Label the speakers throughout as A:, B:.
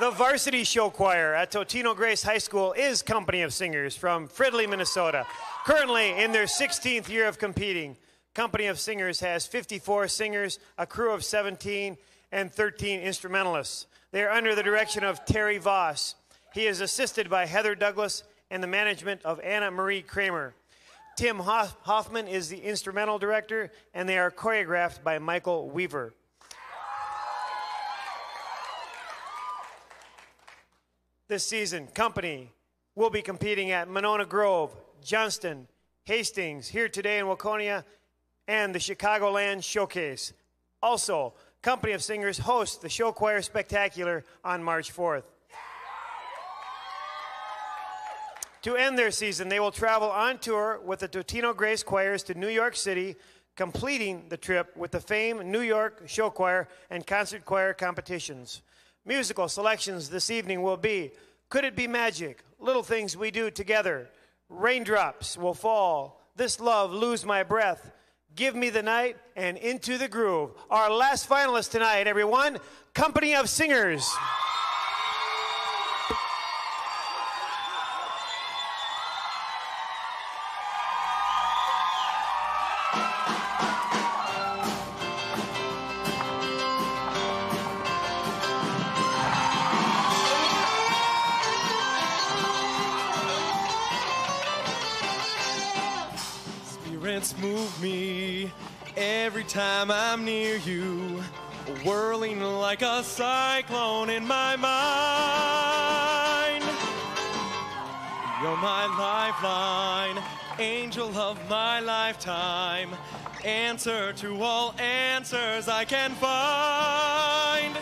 A: The varsity show choir at Totino Grace High School is Company of Singers from Fridley, Minnesota. Currently in their 16th year of competing, Company of Singers has 54 singers, a crew of 17, and 13 instrumentalists. They are under the direction of Terry Voss. He is assisted by Heather Douglas and the management of Anna Marie Kramer. Tim Hoff- Hoffman is the instrumental director, and they are choreographed by Michael Weaver. This season, Company will be competing at Monona Grove, Johnston, Hastings, here today in Waconia, and the Chicagoland Showcase. Also, Company of Singers hosts the Show Choir Spectacular on March 4th. To end their season, they will travel on tour with the Totino Grace Choirs to New York City, completing the trip with the famed New York Show Choir and Concert Choir competitions. Musical selections this evening will be Could It Be Magic? Little Things We Do Together. Raindrops Will Fall. This Love Lose My Breath. Give Me the Night and Into the Groove. Our last finalist tonight, everyone, Company of Singers.
B: Whirling like a cyclone in my mind. You're my lifeline, angel of my lifetime, answer to all answers I can find.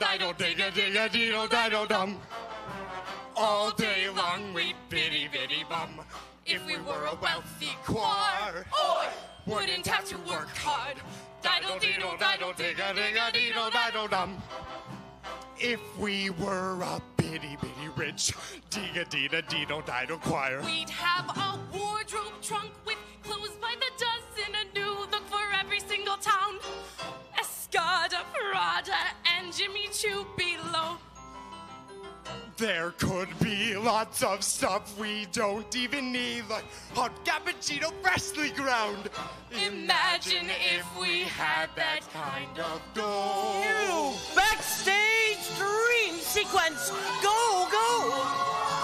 C: Dido diga diga dido dido dum. All day long we'd biddy biddy bum. If we were a wealthy choir, oi, wouldn't have to work hard. Dido dido dido diga diga dido dido dum. If we were a bitty bitty rich, diga dida dido dido choir.
D: We'd have a wardrobe trunk with clothes by the dozen, a new look for every single town. Scott, Prada, and Jimmy Choo below.
B: There could be lots of stuff we don't even need, like hot cappuccino freshly ground.
E: Imagine, Imagine if, if we had that kind of dough.
D: You backstage dream sequence. Go, go.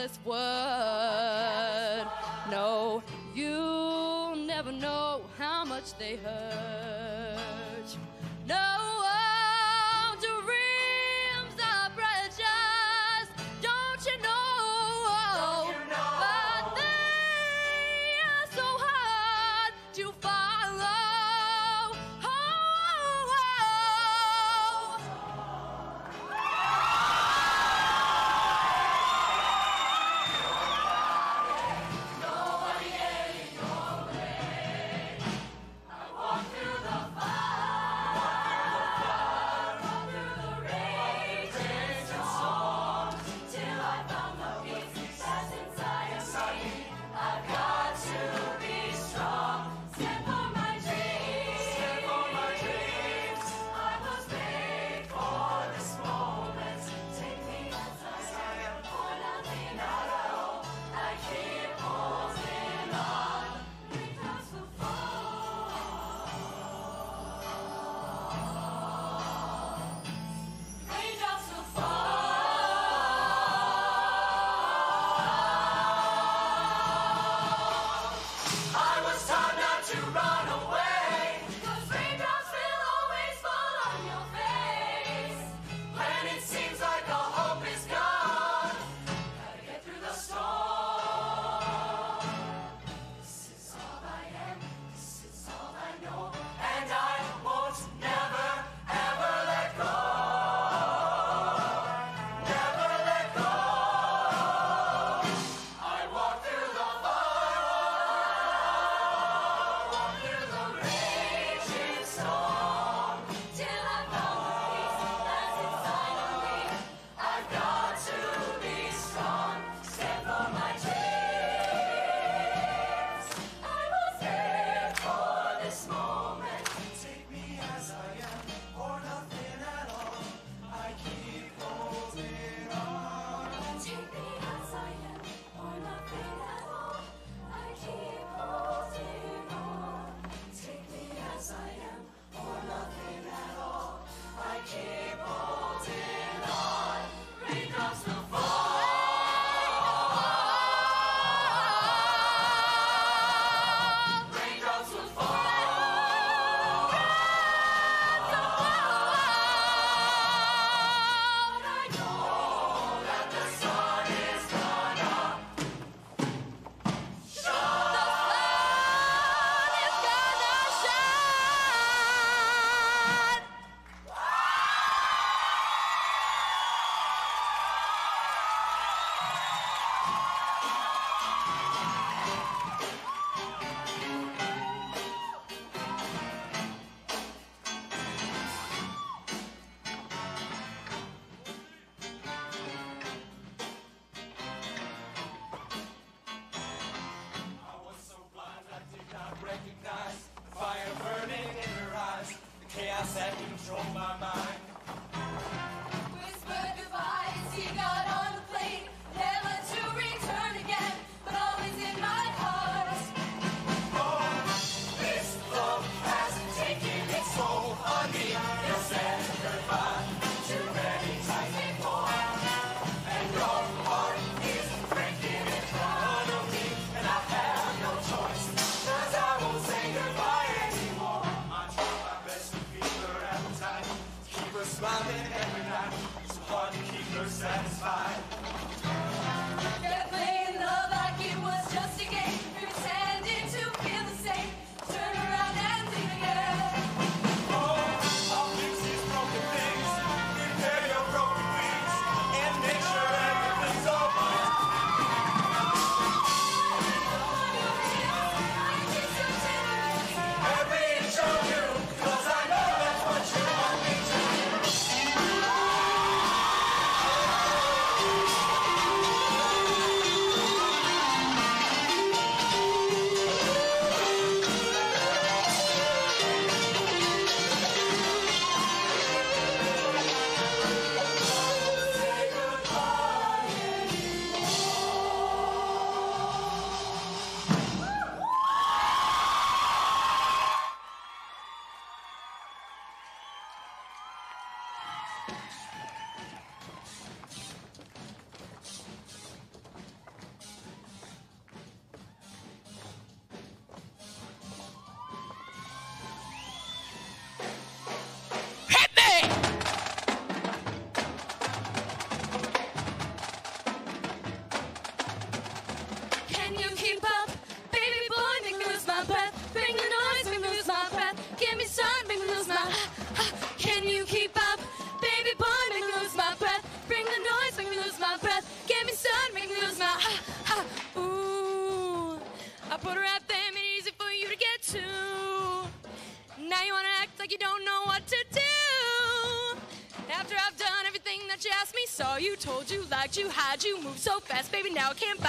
D: careless word. No, you'll never know how much they hurt.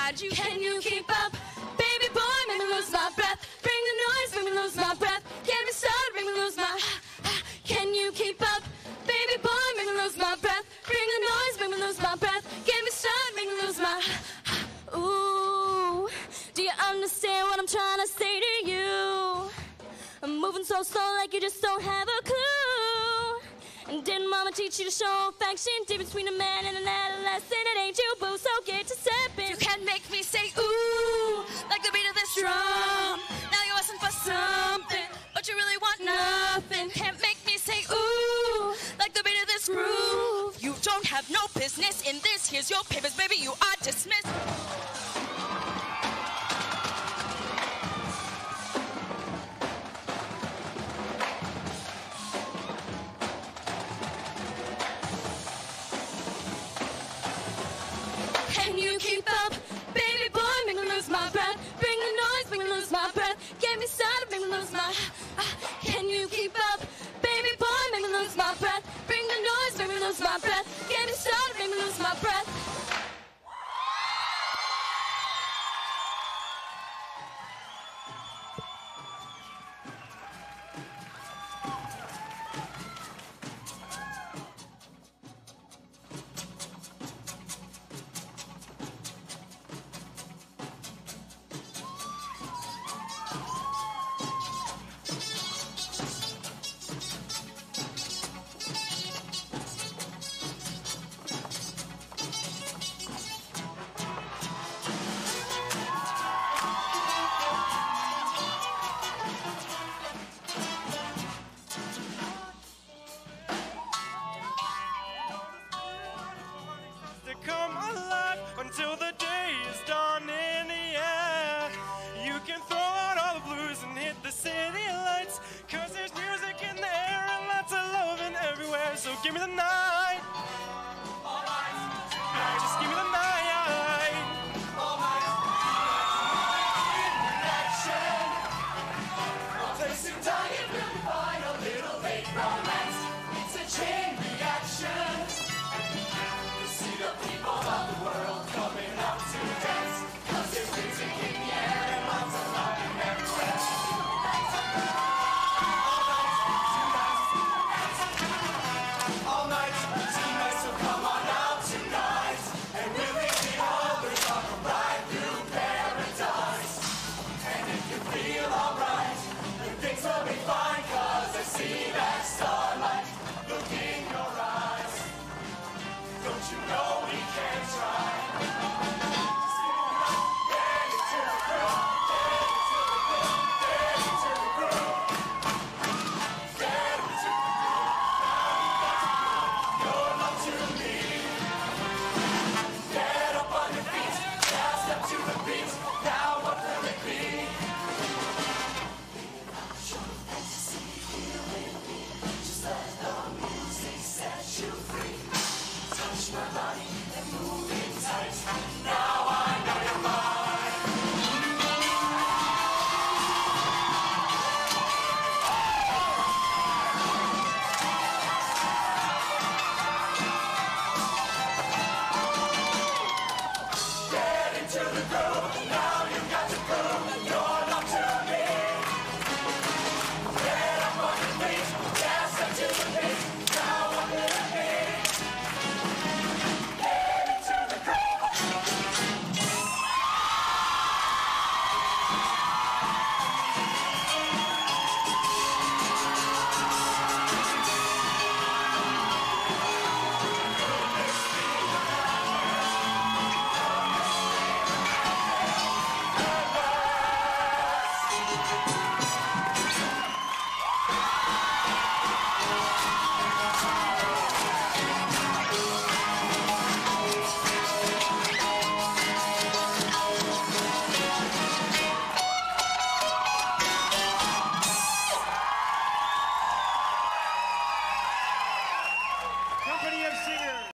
D: Can't you. Can you keep up? Baby boy, make me lose my breath. Bring the noise, make me lose my breath. Get me started, make me lose my. Can you keep up? Baby boy, make me lose my breath. Bring the noise, make me lose my breath. Get me started, make me lose my. Ooh, do you understand what I'm trying to say to you? I'm moving so slow like you just don't have a clue. And didn't mama teach you to show affection? Difference between a man and an adolescent. It ain't you, boo, so get this. Here's your papers, baby, you are dismissed. Can you keep up? Baby boy, make me lose my breath. Bring the noise, make me lose my breath. Get me started, make me lose my. Ah, Can you keep up? Baby boy, make me lose my breath. Bring the noise, make me lose my breath. Breath.